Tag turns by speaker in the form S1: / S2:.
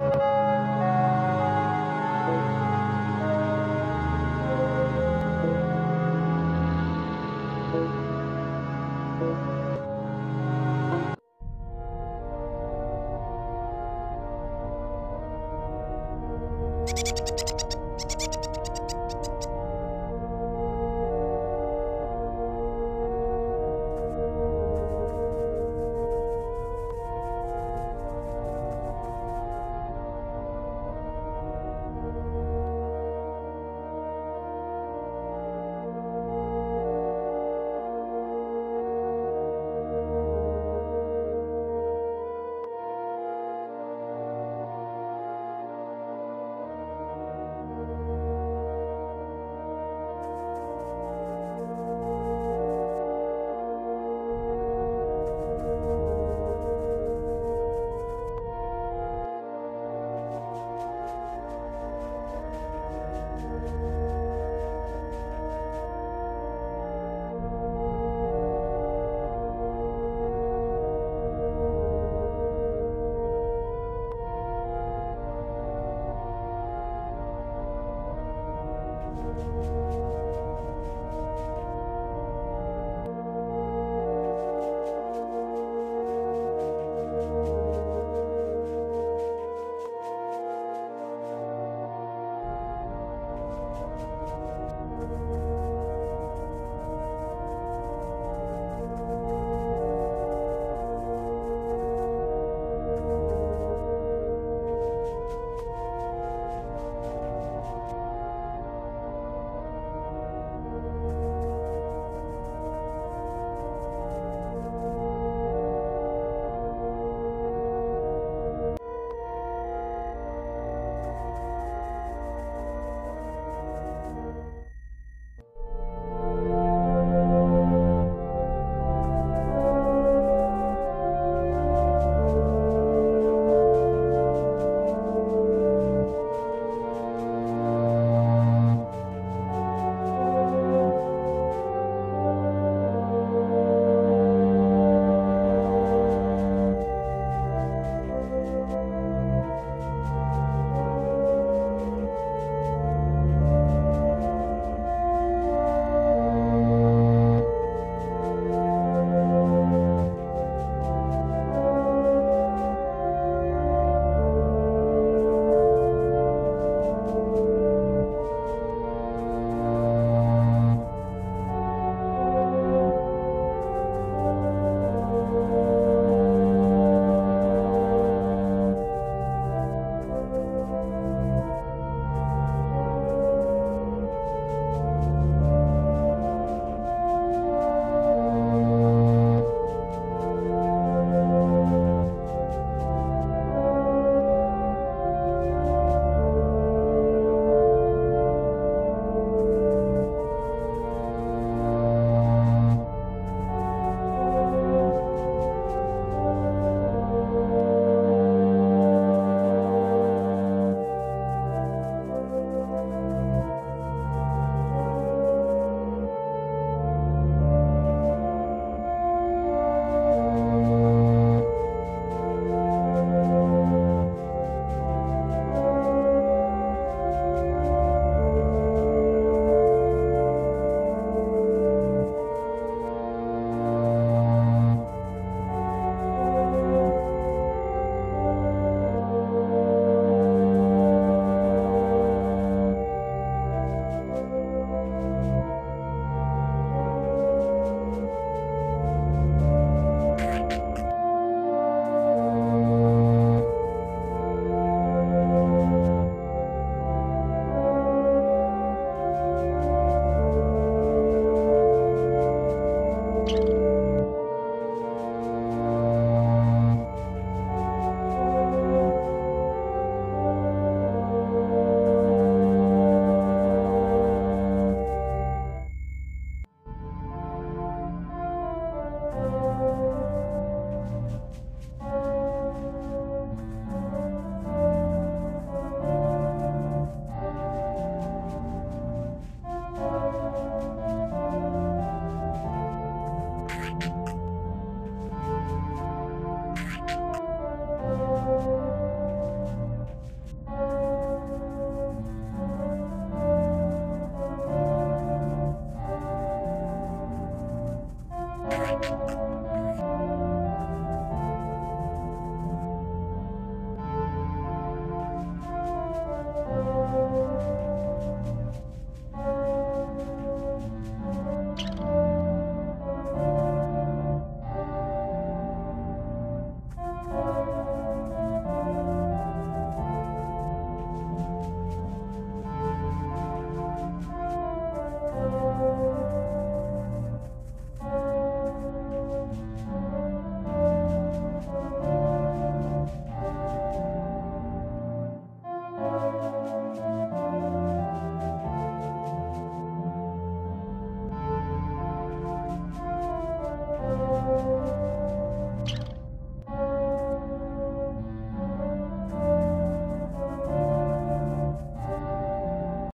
S1: you